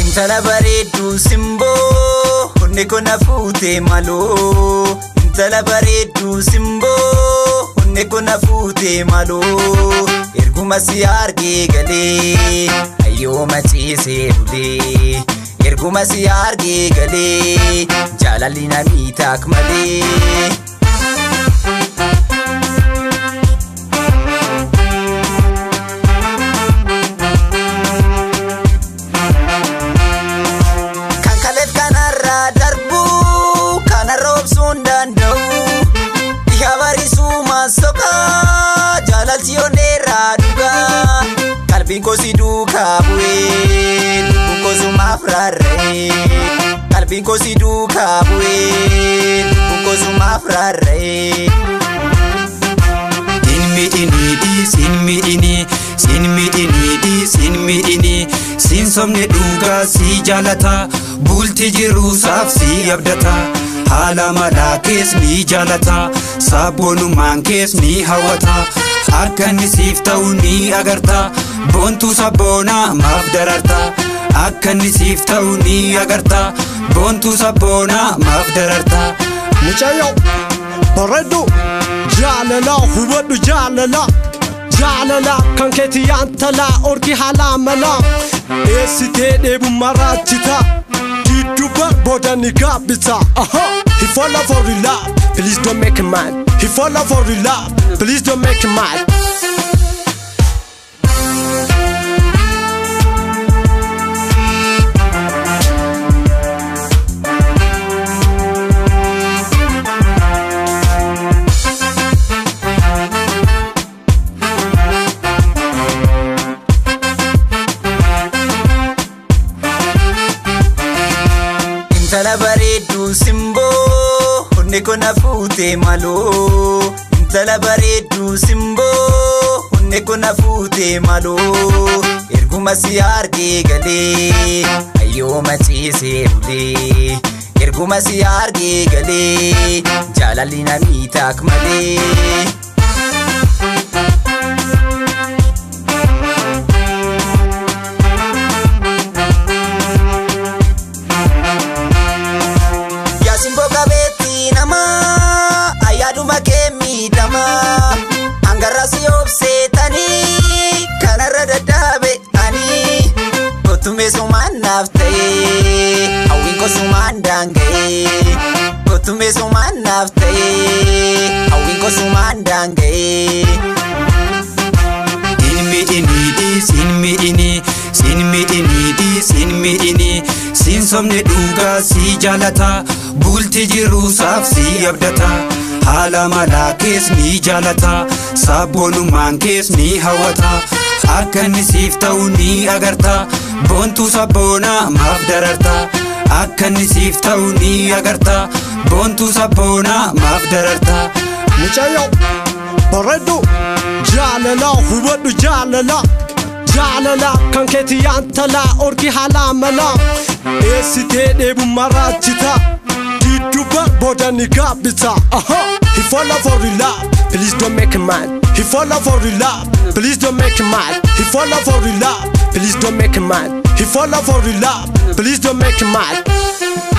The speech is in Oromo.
Intala bareedduu simboo Hunni kun hafuutee maloo Intala bareedduu simboo Hunni kun hafuutee maloo Erguma si argee galee Ayyooma ciisee bulee Erguma si argee galee Jaalalli namii taak malee Kan kaleef kanarraa darbu kana roobsuun danda'u barisuu maasoqaa jaalalchi onneerraa dhugaa Qalbiin koo si duukaa bu'ee lubbuun koo sumaaf rarra'ee Qalbiin koo si duukaa bu'ee lubbuun koo sumaaf rarra'ee Sin miidhiniidhi, sin miidhini, sin miidhiniidhi, sin miidhini, sin somne dhugaa si jaalata, bulti jiruusaaf si abdata. Haala malaa kees ni jaalata, sabboonummaan kees ni hawwata. Akka inni ni agarta, boontuu sabboonaa maaf dararta. Akka ni agarta, boontuu sabboonaa maaf dararta. Mucayyoo bareeddu jaalala hubadhu jaalala jaalala kan yaantala orgi haala mala eessitee dheebu maraachita dudduba booda ni gaabbisa aha he follow for the love please don't make him mad. He follow for the love please don't make him mad simboo Hunni kun hafuutee maloo Intala bareedduu simboo Hunni kun hafuutee maloo Erguma si argee galee Ayyooma ciisee bulee Erguma si argee galee Jaalalli namii taak malee Yaasimbo qabeetti namaa ayyaaduma kee miidhamaa hangarra si obseetanii kanarra dadhabe ani. Kottume sumaan naaf ta'ee hawwiin ko sumaan daanga'ee kottume sumaan naaf ta'ee hawwiin ko sumaan daanga'ee. Sin miidhiniidhi, sin miidhini, sin miidhiniidhi, sin somne dhugaa si jaalata, bulti jiruusaaf si abdata. Haala malaa kees ni jaalata, sabboonummaan kees ni hawwata. Akka inni siif ta'u ni agarta, boontuu sabboonaa maaf dararta. Akka inni siif ta'u ni agarta, boontuu sabboonaa maaf dararta. mucayyoo bareeddu jaalala hubadhu jaalala jaalala kan keeti yaantala orgi haala mala eessitee dheebu maraachita dudduba booda ni gaabbisa aha he follow for love please don't make him mad. He follow for the love please don't make him mad. He follow for the love please don't make him mad. He follow for the love please don't make him mad